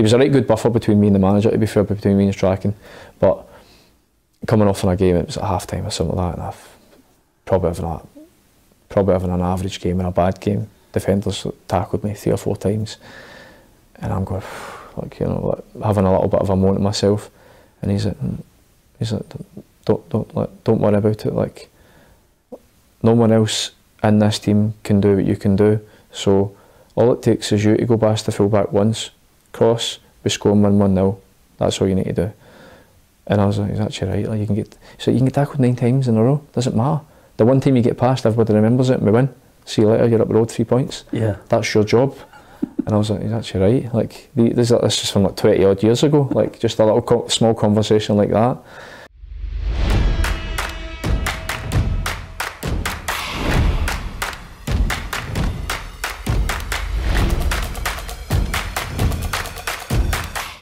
he was a right good buffer between me and the manager. To be fair, between me and Strachan, but coming off in a game, it was at half time or something like that, and I've probably having a probably having an average game and a bad game. Defenders tackled me three or four times, and I'm going like you know like, having a little bit of a moment myself, and he's like, mm, he's like, don't don't like, don't worry about it. Like no one else in this team can do what you can do. So all it takes is you to go past the fullback once, cross, we score one one nil. That's all you need to do. And I was like, he's actually right. Like you can get so you can get tackled nine times in a row. Doesn't matter. The one time you get past, everybody remembers it, and we win. See you later. You're up the road, three points. Yeah. That's your job. And I was like, he's actually right. Like this, this is from like twenty odd years ago. Like just a little co- small conversation like that.